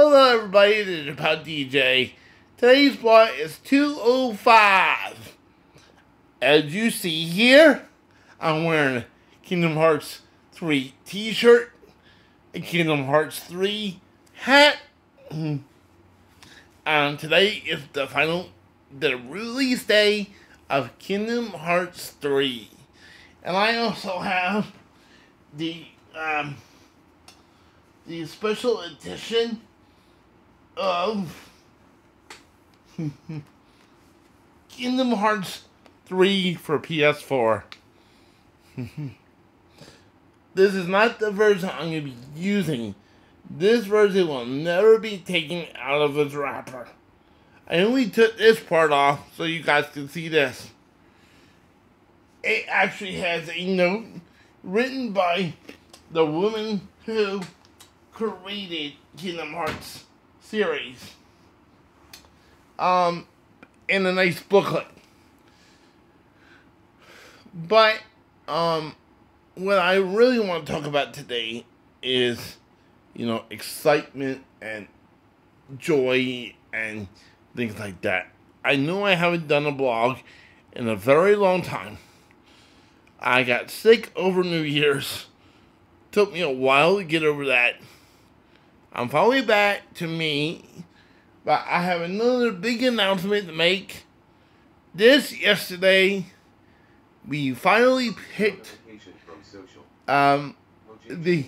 Hello everybody, this is Pal DJ. Today's spot is 205. As you see here, I'm wearing a Kingdom Hearts 3 t-shirt, a Kingdom Hearts 3 hat. And today is the final, the release day of Kingdom Hearts 3. And I also have the, um, the special edition of Kingdom Hearts 3 for PS4. this is not the version I'm going to be using. This version will never be taken out of its wrapper. I only took this part off so you guys can see this. It actually has a note written by the woman who created Kingdom Hearts series. Um, in a nice booklet. But, um, what I really want to talk about today is, you know, excitement and joy and things like that. I know I haven't done a blog in a very long time. I got sick over New Year's. Took me a while to get over that. I'm finally back to me, but I have another big announcement to make. This yesterday, we finally picked um, the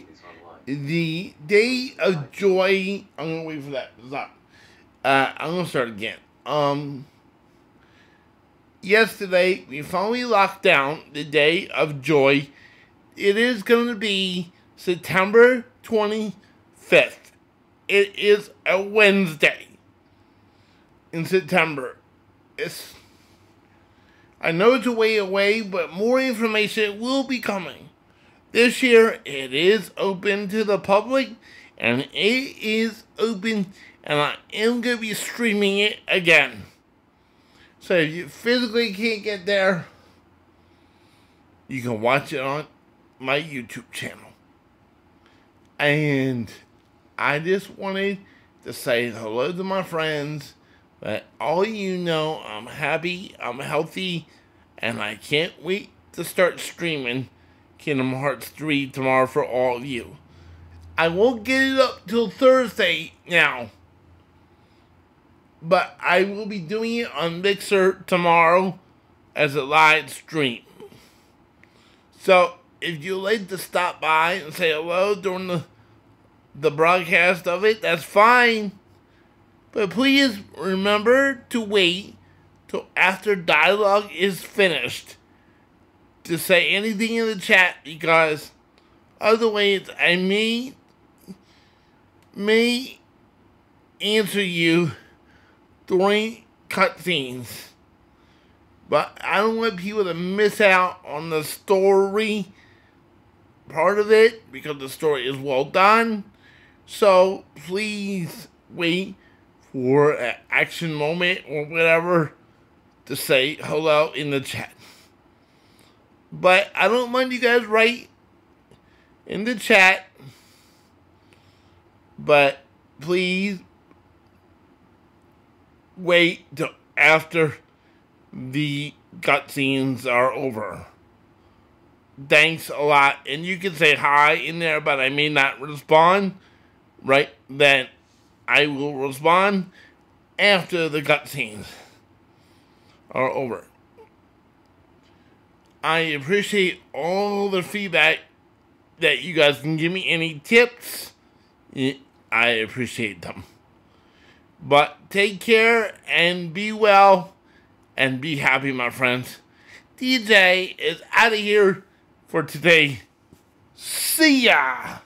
the day of joy. I'm gonna wait for that. Stop. Uh, I'm gonna start again. Um, yesterday we finally locked down the day of joy. It is going to be September 25th. It is a Wednesday in September. It's I know it's a way away, but more information will be coming. This year it is open to the public and it is open and I am going to be streaming it again. So if you physically can't get there, you can watch it on my YouTube channel. And I just wanted to say hello to my friends. That all you know, I'm happy, I'm healthy, and I can't wait to start streaming Kingdom Hearts 3 tomorrow for all of you. I won't get it up till Thursday now. But I will be doing it on Mixer tomorrow as a live stream. So if you'd like to stop by and say hello during the the broadcast of it, that's fine. But please remember to wait till after dialogue is finished to say anything in the chat because otherwise I may may answer you during cutscenes. But I don't want people to miss out on the story part of it because the story is well done. So please wait for an action moment or whatever to say hello in the chat. But I don't mind you guys write in the chat. But please wait till after the cutscenes are over. Thanks a lot. And you can say hi in there, but I may not respond right then. I will respond after the cutscenes are over. I appreciate all the feedback that you guys can give me. Any tips, I appreciate them. But take care and be well and be happy, my friends. DJ is out of here for today. See ya!